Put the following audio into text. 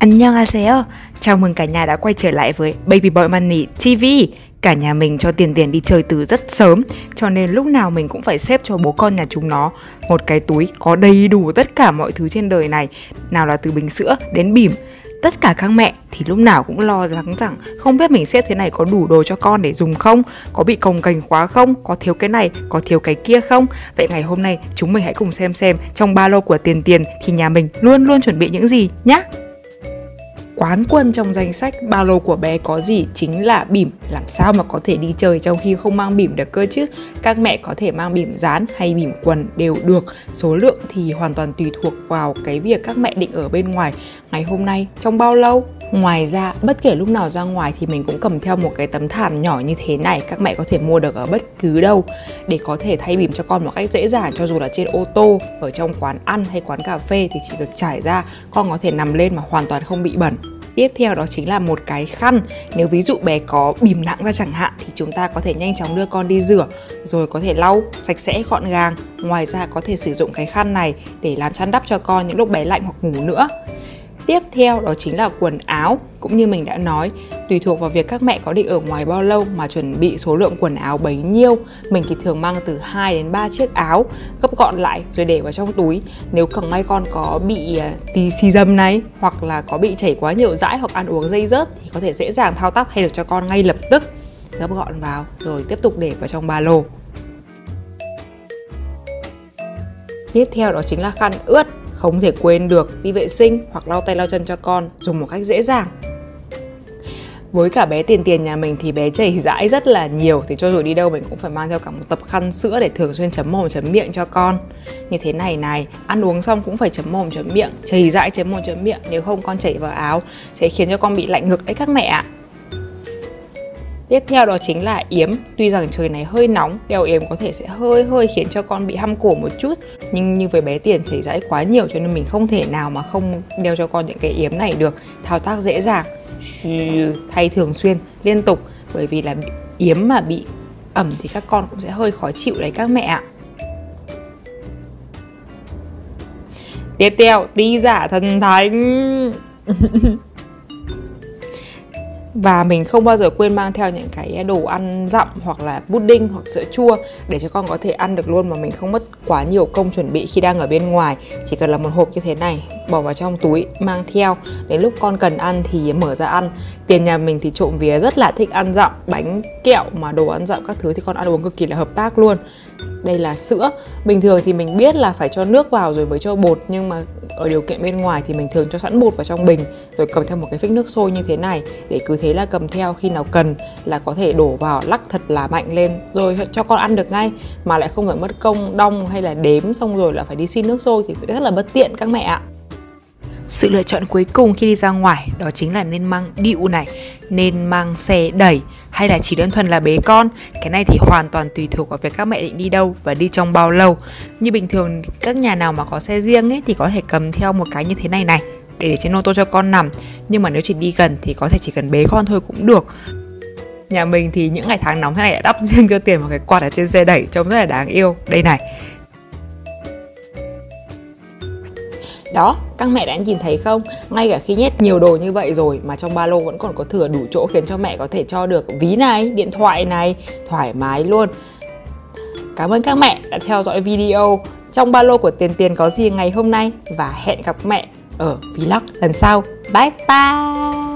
Annyeonghaseyo, chào mừng cả nhà đã quay trở lại với Baby Boy Money TV Cả nhà mình cho tiền tiền đi chơi từ rất sớm Cho nên lúc nào mình cũng phải xếp cho bố con nhà chúng nó Một cái túi có đầy đủ tất cả mọi thứ trên đời này Nào là từ bình sữa đến bỉm tất cả các mẹ thì lúc nào cũng lo lắng rằng không biết mình xếp thế này có đủ đồ cho con để dùng không có bị cồng cành quá không có thiếu cái này có thiếu cái kia không. Vậy ngày hôm nay chúng mình hãy cùng xem xem trong ba lô của tiền tiền thì nhà mình luôn luôn chuẩn bị những gì nhé quán quân trong danh sách ba lô của bé có gì chính là bỉm. Làm sao mà có thể đi chơi trong khi không mang bỉm được cơ chứ? Các mẹ có thể mang bỉm dán hay bỉm quần đều được. Số lượng thì hoàn toàn tùy thuộc vào cái việc các mẹ định ở bên ngoài. Ngày hôm nay trong bao lâu? Ngoài ra, bất kể lúc nào ra ngoài thì mình cũng cầm theo một cái tấm thảm nhỏ như thế này. Các mẹ có thể mua được ở bất cứ đâu. Để có thể thay bỉm cho con một cách dễ dàng, cho dù là trên ô tô, ở trong quán ăn hay quán cà phê thì chỉ việc trải ra. Con có thể nằm lên mà hoàn toàn không bị bẩn tiếp theo đó chính là một cái khăn. Nếu ví dụ bé có bìm nặng ra chẳng hạn thì chúng ta có thể nhanh chóng đưa con đi rửa, rồi có thể lau sạch sẽ gọn gàng. Ngoài ra có thể sử dụng cái khăn này để làm chăn đắp cho con những lúc bé lạnh hoặc ngủ nữa. Tiếp theo đó chính là quần áo. Cũng như mình đã nói, Tùy thuộc vào việc các mẹ có định ở ngoài bao lâu Mà chuẩn bị số lượng quần áo bấy nhiêu, Mình thì thường mang từ 2 đến 3 chiếc áo, Gấp gọn lại rồi để vào trong túi. Nếu cần may con có bị à, tì xì dâm này, Hoặc là có bị chảy quá nhiều dãi Hoặc ăn uống dây rớt Thì có thể dễ dàng thao tác thay được cho con ngay lập tức. Gấp gọn vào, rồi tiếp tục để vào trong ba lô. Tiếp theo đó chính là khăn ướt không thể quên được đi vệ sinh hoặc lau tay lau chân cho con, dùng một cách dễ dàng. Với cả bé tiền tiền nhà mình thì bé chảy dãi rất là nhiều, thì cho dù đi đâu mình cũng phải mang theo cả một tập khăn sữa để thường xuyên chấm mồm, chấm miệng cho con. Như thế này này, ăn uống xong cũng phải chấm mồm, chấm miệng, chảy dãi chấm mồm, chấm miệng, nếu không con chảy vào áo sẽ khiến cho con bị lạnh ngực đấy các mẹ ạ. Tiếp theo đó chính là yếm. Tuy rằng trời này hơi nóng, đeo yếm có thể sẽ hơi hơi khiến cho con bị hăm cổ một chút. Nhưng như với bé tiền chảy rãi quá nhiều cho nên mình không thể nào mà không đeo cho con những cái yếm này được. Thao tác dễ dàng Thay thường xuyên, liên tục. Bởi vì là yếm mà bị ẩm thì các con cũng sẽ hơi khó chịu đấy các mẹ ạ. Tiếp theo, tí giả thần thánh. và mình không bao giờ quên mang theo những cái đồ ăn dặm hoặc là pudding hoặc sữa chua để cho con có thể ăn được luôn mà mình không mất quá nhiều công chuẩn bị khi đang ở bên ngoài. Chỉ cần là một hộp như thế này, bỏ vào trong túi, mang theo. Đến lúc con cần ăn thì mở ra ăn. Tiền nhà mình thì trộm vía rất là thích ăn dặm, bánh kẹo mà đồ ăn dặm các thứ thì con ăn uống cực kỳ là hợp tác luôn. Đây là sữa. Bình thường thì mình biết là phải cho nước vào rồi mới cho bột, nhưng mà ở điều kiện bên ngoài thì mình thường cho sẵn bột vào trong bình, rồi cầm theo một cái phích nước sôi như thế này, để cứ thế là cầm theo khi nào cần là có thể đổ vào, lắc thật là mạnh lên. Rồi cho con ăn được ngay, mà lại không phải mất công đong hay là đếm xong rồi là phải đi xin nước sôi thì sẽ rất là bất tiện các mẹ ạ sự lựa chọn cuối cùng khi đi ra ngoài đó chính là nên mang điệu này, nên mang xe đẩy hay là chỉ đơn thuần là bế con. Cái này thì hoàn toàn tùy thuộc vào việc các mẹ định đi đâu và đi trong bao lâu. Như bình thường, các nhà nào mà có xe riêng ấy thì có thể cầm theo một cái như thế này này, để để trên ô tô cho con nằm. Nhưng mà nếu chỉ đi gần thì có thể chỉ cần bế con thôi cũng được. Nhà mình thì những ngày tháng nóng thế này đã đắp riêng cho tiền một cái quạt ở trên xe đẩy, trông rất là đáng yêu. Đây này Đó, các mẹ đã nhìn thấy không? Ngay cả khi nhét nhiều đồ như vậy rồi mà trong ba lô vẫn còn có thừa đủ chỗ khiến cho mẹ có thể cho được ví này, điện thoại này, thoải mái luôn. Cảm ơn các mẹ đã theo dõi video trong ba lô của Tiền Tiền có gì ngày hôm nay và hẹn gặp mẹ ở vlog lần sau. Bye bye!